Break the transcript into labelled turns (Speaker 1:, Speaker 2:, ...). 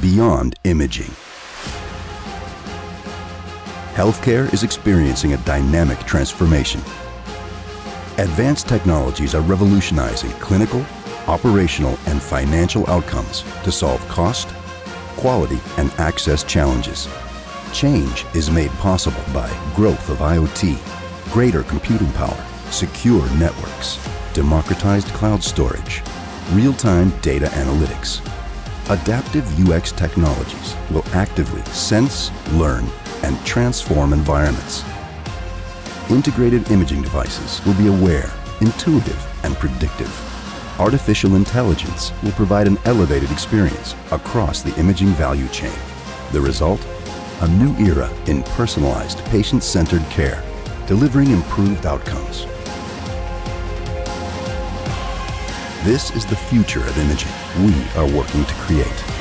Speaker 1: beyond imaging. Healthcare is experiencing a dynamic transformation. Advanced technologies are revolutionizing clinical, operational, and financial outcomes to solve cost, quality, and access challenges. Change is made possible by growth of IoT, greater computing power, secure networks, democratized cloud storage, real-time data analytics. Adaptive UX technologies will actively sense, learn, and transform environments. Integrated imaging devices will be aware, intuitive, and predictive. Artificial intelligence will provide an elevated experience across the imaging value chain. The result? A new era in personalized, patient-centered care, delivering improved outcomes. This is the future of imaging we are working to create.